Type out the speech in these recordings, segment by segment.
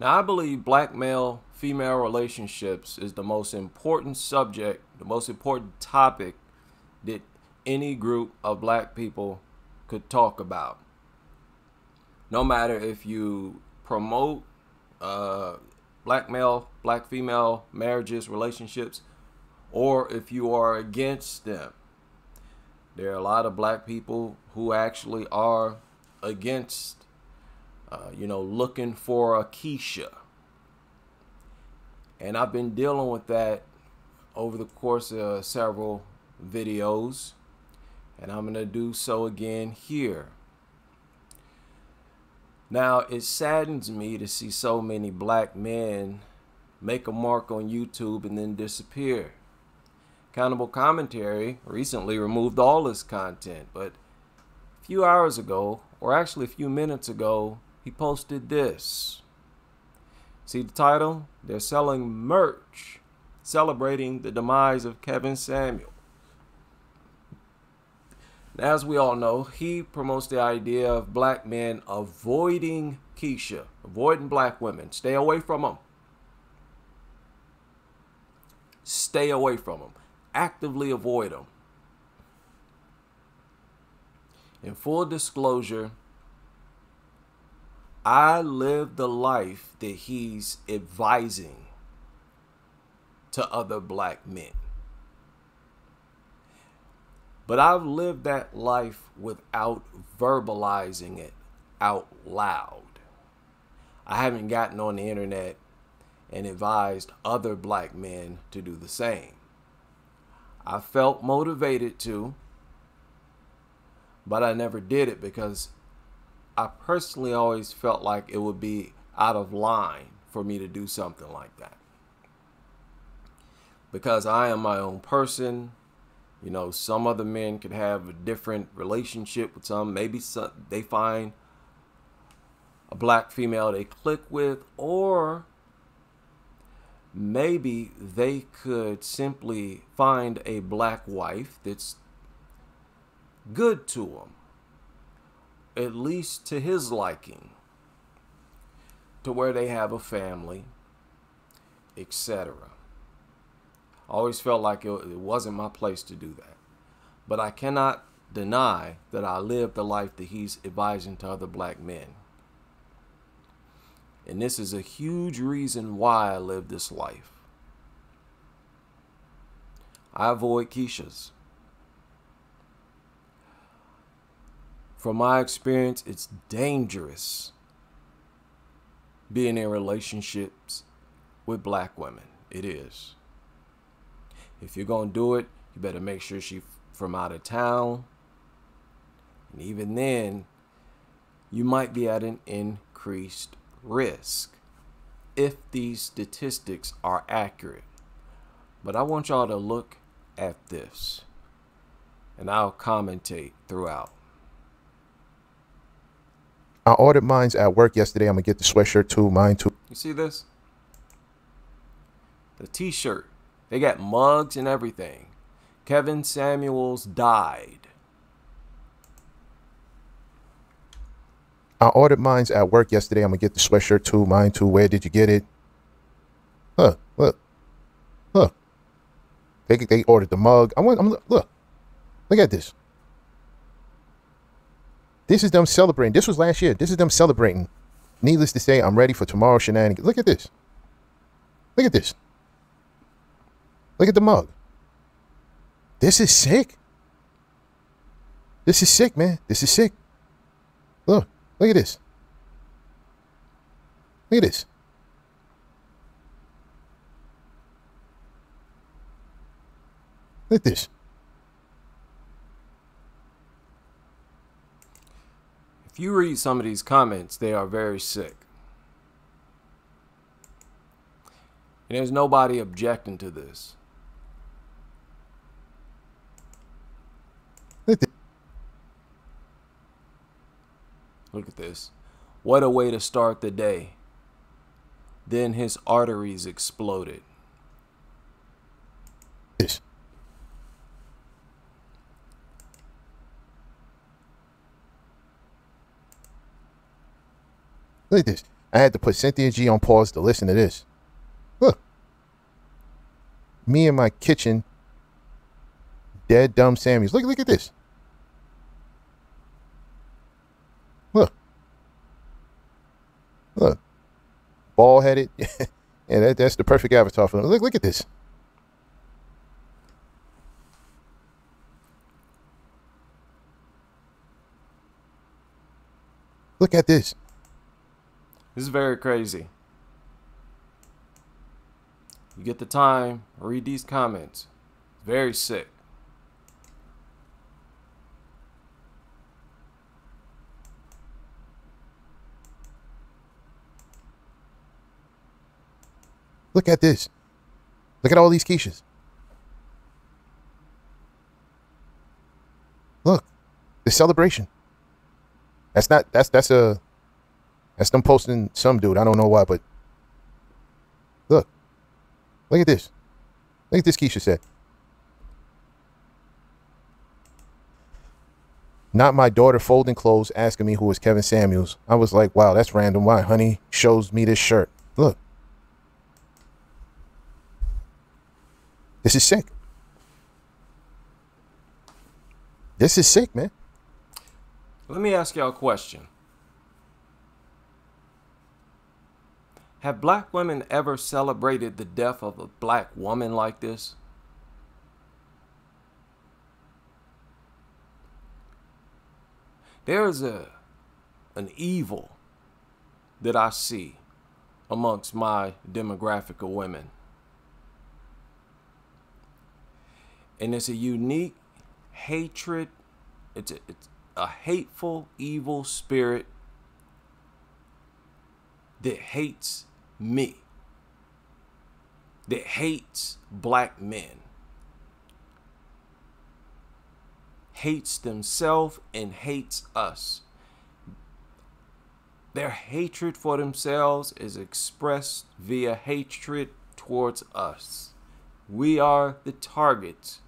Now, I believe black male female relationships is the most important subject, the most important topic that any group of black people could talk about. No matter if you promote uh, black male, black female marriages, relationships, or if you are against them. There are a lot of black people who actually are against, uh, you know, looking for a Keisha. And I've been dealing with that over the course of several videos. And I'm going to do so again here. Now, it saddens me to see so many black men make a mark on YouTube and then disappear. Accountable Commentary recently removed all this content, but a few hours ago, or actually a few minutes ago, he posted this. See the title? They're selling merch celebrating the demise of Kevin Samuel. As we all know, he promotes the idea of black men avoiding Keisha, avoiding black women. Stay away from them. Stay away from them actively avoid them. In full disclosure, I live the life that he's advising to other black men. But I've lived that life without verbalizing it out loud. I haven't gotten on the internet and advised other black men to do the same. I felt motivated to, but I never did it because I personally always felt like it would be out of line for me to do something like that. Because I am my own person. You know, some other men could have a different relationship with some. Maybe some, they find a black female they click with, or maybe they could simply find a black wife that's good to him, at least to his liking, to where they have a family, etc. I always felt like it, it wasn't my place to do that. But I cannot deny that I lived the life that he's advising to other black men. And this is a huge reason why I live this life. I avoid Keishas. From my experience, it's dangerous being in relationships with black women. It is. If you're going to do it, you better make sure she's from out of town. And even then, you might be at an increased risk if these statistics are accurate. But I want y'all to look at this and I'll commentate throughout. I ordered mines at work yesterday. I'm gonna get the sweatshirt too, mine too. You see this? The t-shirt. They got mugs and everything. Kevin Samuels died. I ordered mines at work yesterday. I'm gonna get the sweatshirt too, mine too. Where did you get it? Huh? Look, look. They they ordered the mug. I want. I'm look. Look at this. This is them celebrating. This was last year. This is them celebrating. Needless to say, I'm ready for tomorrow's shenanigans. Look at this. Look at this. Look at the mug. This is sick. This is sick, man. This is sick. Look. Look at this. Look at this. Look at this. You read some of these comments, they are very sick. And there's nobody objecting to this. Look at this. Look at this. What a way to start the day. Then his arteries exploded. This. Look at this. I had to put Cynthia G on pause to listen to this. Look. Me in my kitchen. Dead dumb Samuels. Look, look at this. Look. Look. Ball headed. and that, that's the perfect avatar for them. Look, look at this. Look at this. This is very crazy. You get the time, read these comments. Very sick. Look at this. Look at all these Keishas. Look, the celebration. That's not that's that's a that's them posting some dude. I don't know why, but look. Look at this. Look at this Keisha said. Not my daughter folding clothes asking me who was Kevin Samuels. I was like, wow, that's random. Why? Honey shows me this shirt. Look. This is sick. This is sick, man. Let me ask y'all a question. Have black women ever celebrated the death of a black woman like this? There is a an evil that I see amongst my demographic of women. And it's a unique hatred, it's a, it's a hateful, evil spirit that hates me, that hates black men, hates themselves and hates us. Their hatred for themselves is expressed via hatred towards us. We are the targets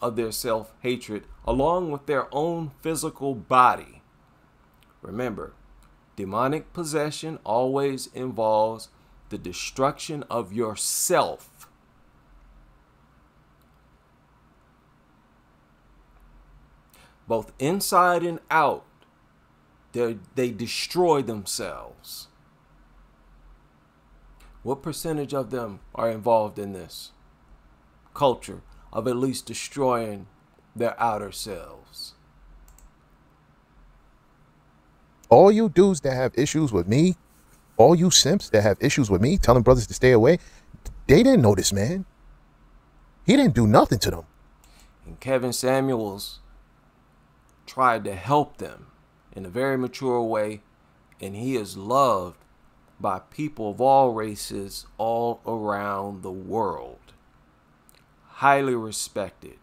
of their self hatred, along with their own physical body. Remember, demonic possession always involves the destruction of yourself. Both inside and out, they destroy themselves. What percentage of them are involved in this culture? of at least destroying their outer selves. All you dudes that have issues with me, all you simps that have issues with me, telling brothers to stay away, they didn't know this man. He didn't do nothing to them. And Kevin Samuels tried to help them in a very mature way, and he is loved by people of all races all around the world highly respected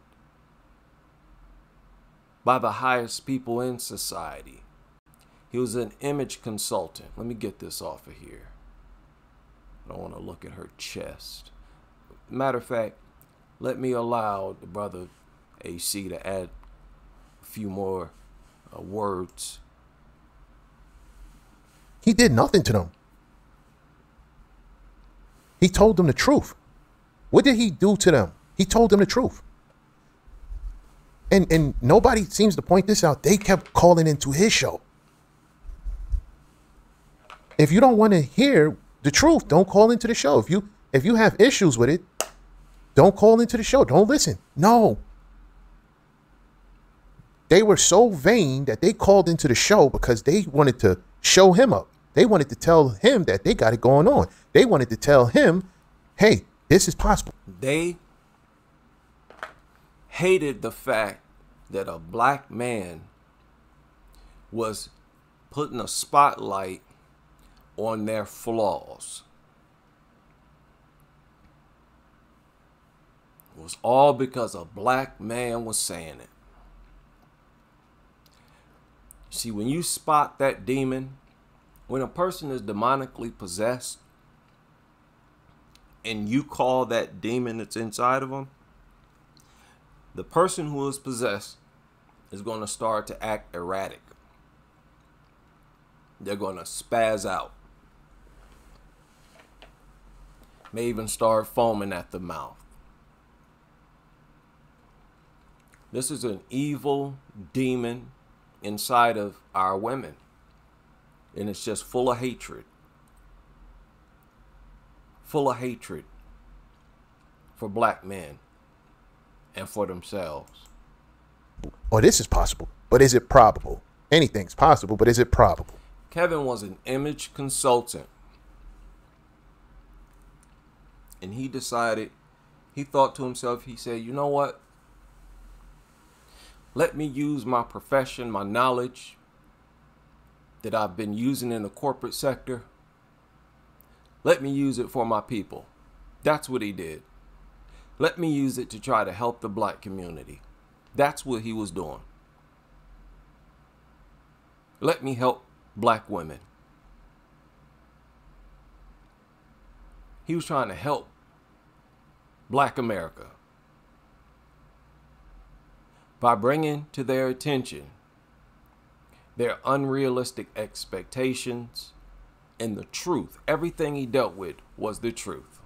by the highest people in society. He was an image consultant. Let me get this off of here. I don't want to look at her chest. Matter of fact, let me allow the brother AC to add a few more uh, words. He did nothing to them. He told them the truth. What did he do to them? He told them the truth. And and nobody seems to point this out. They kept calling into his show. If you don't want to hear the truth, don't call into the show. If you if you have issues with it, don't call into the show. Don't listen. No. They were so vain that they called into the show because they wanted to show him up. They wanted to tell him that they got it going on. They wanted to tell him, hey, this is possible. They hated the fact that a black man was putting a spotlight on their flaws. It was all because a black man was saying it. See, when you spot that demon, when a person is demonically possessed, and you call that demon that's inside of them, the person who is possessed is going to start to act erratic. They're going to spaz out. May even start foaming at the mouth. This is an evil demon inside of our women. And it's just full of hatred. Full of hatred for black men and for themselves. Or this is possible, but is it probable? Anything's possible, but is it probable? Kevin was an image consultant. And he decided, he thought to himself, he said, you know what? Let me use my profession, my knowledge that I've been using in the corporate sector. Let me use it for my people. That's what he did. Let me use it to try to help the black community. That's what he was doing. Let me help black women. He was trying to help black America by bringing to their attention their unrealistic expectations and the truth. Everything he dealt with was the truth.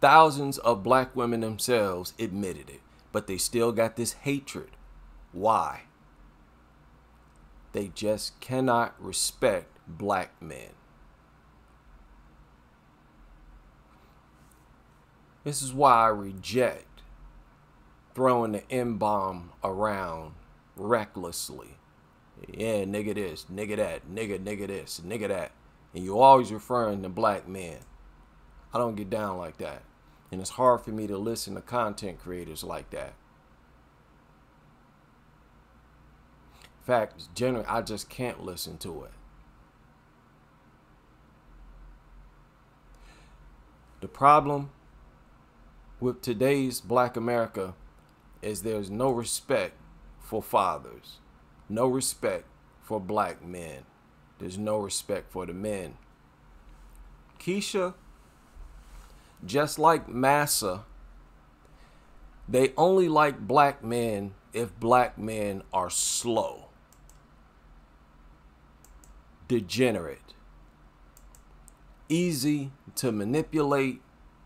Thousands of black women themselves admitted it, but they still got this hatred. Why? They just cannot respect black men. This is why I reject throwing the M bomb around recklessly. Yeah, nigga this, nigga that, nigga, nigga this, nigga that. And you always referring to black men. I don't get down like that. And it's hard for me to listen to content creators like that. In fact, generally, I just can't listen to it. The problem with today's black America is there's no respect for fathers, no respect for black men. There's no respect for the men. Keisha, just like Massa, they only like black men if black men are slow, degenerate, easy to manipulate,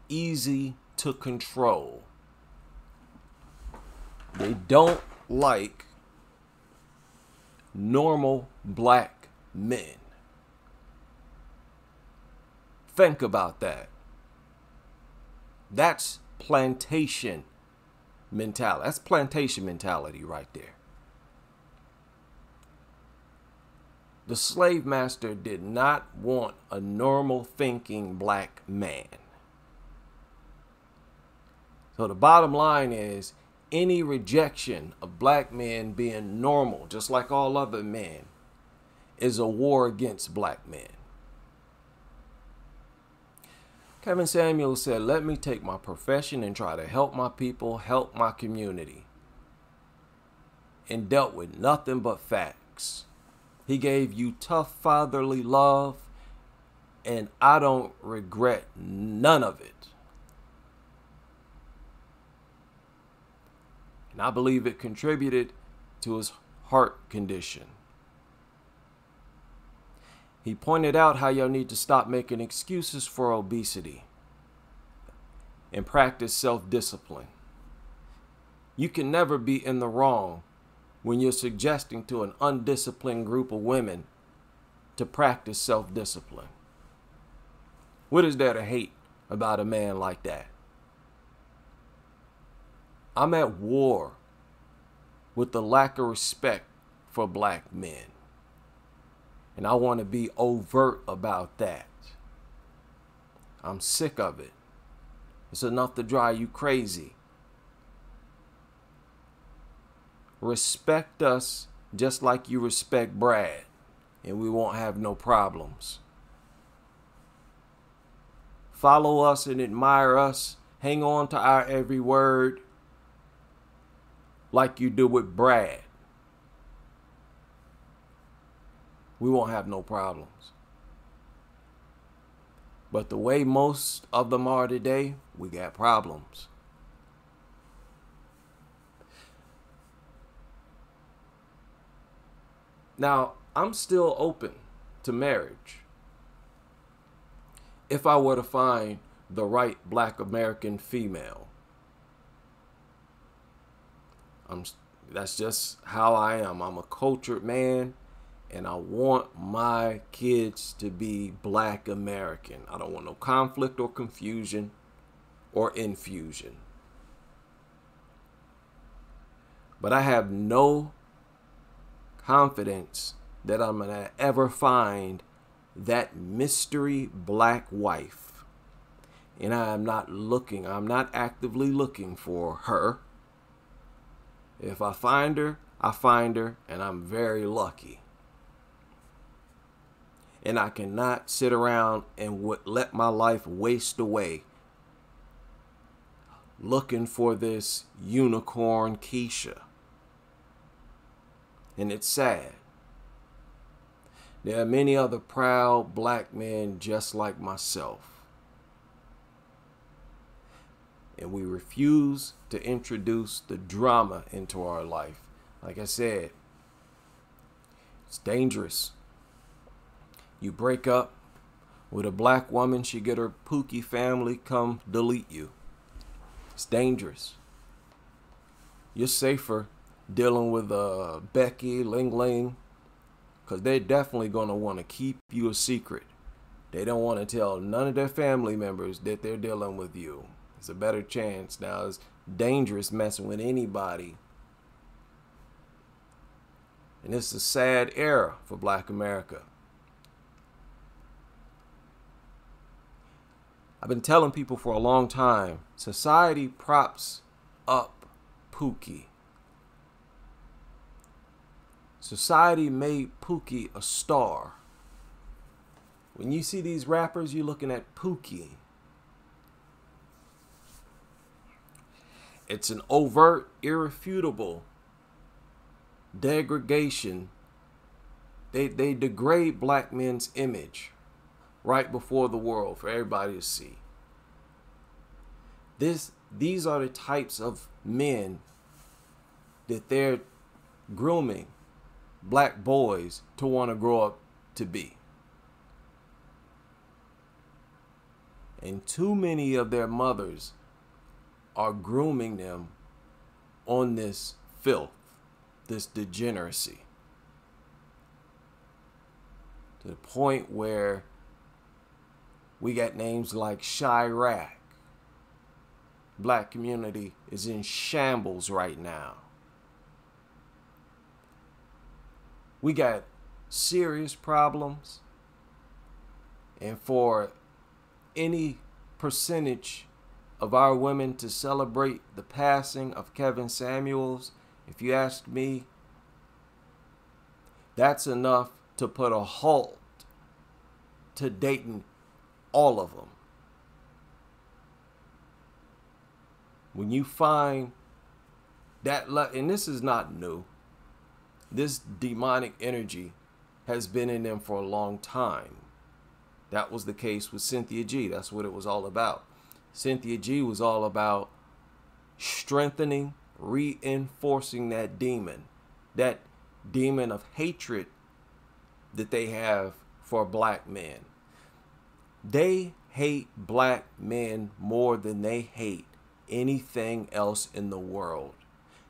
easy to control. They don't like normal black men. Think about that. That's plantation mentality. That's plantation mentality right there. The slave master did not want a normal thinking black man. So the bottom line is any rejection of black men being normal, just like all other men, is a war against black men. Kevin Samuel said, Let me take my profession and try to help my people, help my community. And dealt with nothing but facts. He gave you tough fatherly love, and I don't regret none of it. And I believe it contributed to his heart condition. He pointed out how y'all need to stop making excuses for obesity and practice self discipline. You can never be in the wrong when you're suggesting to an undisciplined group of women to practice self discipline. What is there to hate about a man like that? I'm at war with the lack of respect for black men. And I want to be overt about that. I'm sick of it. It's enough to drive you crazy. Respect us just like you respect Brad, and we won't have no problems. Follow us and admire us. Hang on to our every word like you do with Brad, we won't have no problems. But the way most of them are today, we got problems. Now, I'm still open to marriage. If I were to find the right black American female. I'm that's just how I am. I'm a cultured man and I want my kids to be black American. I don't want no conflict or confusion or infusion. But I have no confidence that I'm going to ever find that mystery black wife. And I am not looking, I'm not actively looking for her. If I find her, I find her, and I'm very lucky. And I cannot sit around and let my life waste away looking for this unicorn Keisha. And it's sad. There are many other proud black men just like myself. And we refuse to introduce the drama into our life. Like I said, it's dangerous. You break up with a black woman, she get her pookie family come delete you. It's dangerous. You're safer dealing with uh, Becky, Ling Ling, because they're definitely going to want to keep you a secret. They don't want to tell none of their family members that they're dealing with you. It's a better chance. Now, it's dangerous messing with anybody. And it's a sad era for black America. I've been telling people for a long time society props up Pookie. Society made Pookie a star. When you see these rappers, you're looking at Pookie. It's an overt, irrefutable degradation. They, they degrade black men's image right before the world for everybody to see. This these are the types of men that they're grooming black boys to want to grow up to be. And too many of their mothers are grooming them on this filth, this degeneracy. To the point where we got names like Chiraq. Black community is in shambles right now. We got serious problems. And for any percentage of our women to celebrate the passing of Kevin Samuels, if you ask me, that's enough to put a halt to dating all of them. When you find that, and this is not new, this demonic energy has been in them for a long time. That was the case with Cynthia G. That's what it was all about. Cynthia G was all about strengthening, reinforcing that demon, that demon of hatred that they have for black men. They hate black men more than they hate anything else in the world.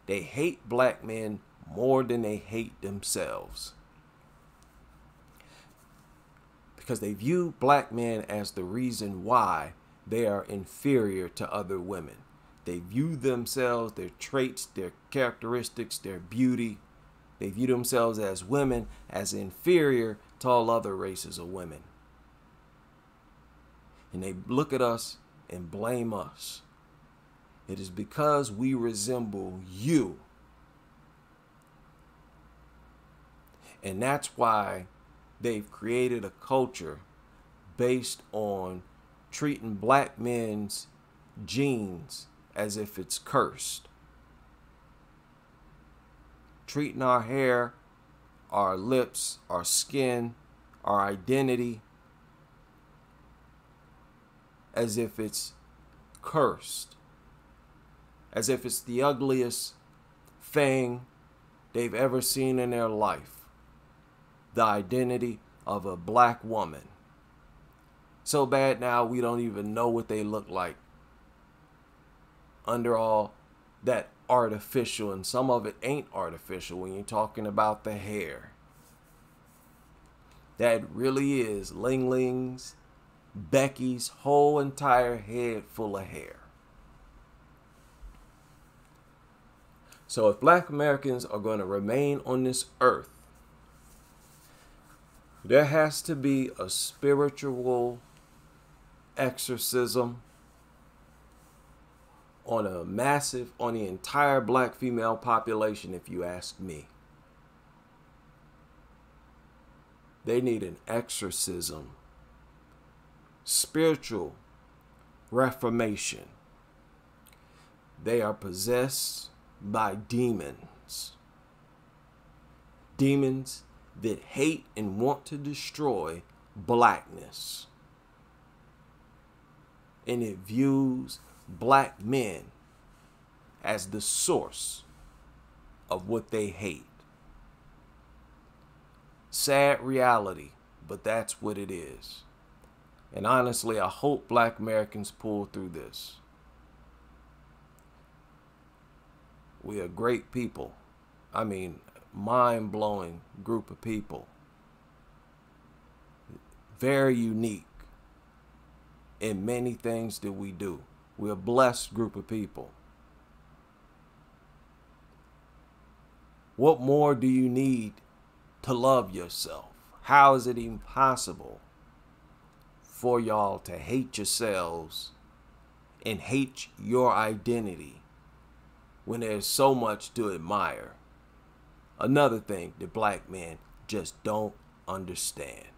They hate black men more than they hate themselves. Because they view black men as the reason why they are inferior to other women. They view themselves, their traits, their characteristics, their beauty. They view themselves as women as inferior to all other races of women and they look at us and blame us. It is because we resemble you. And that's why they've created a culture based on treating black men's genes as if it's cursed. Treating our hair, our lips, our skin, our identity as if it's cursed, as if it's the ugliest thing they've ever seen in their life. the identity of a black woman. So bad now we don't even know what they look like under all that artificial, and some of it ain't artificial when you're talking about the hair. That really is Ling Ling's, Becky's whole entire head full of hair. So if black Americans are going to remain on this earth, there has to be a spiritual exorcism on a massive, on the entire black female population, if you ask me. They need an exorcism, spiritual reformation. They are possessed by demons. Demons that hate and want to destroy blackness. And it views black men as the source of what they hate. Sad reality, but that's what it is. And honestly, I hope black Americans pull through this. We are great people. I mean, mind blowing group of people. Very unique in many things that we do. We're a blessed group of people. What more do you need to love yourself? How is it even possible for y'all to hate yourselves and hate your identity when there's so much to admire? Another thing that black men just don't understand.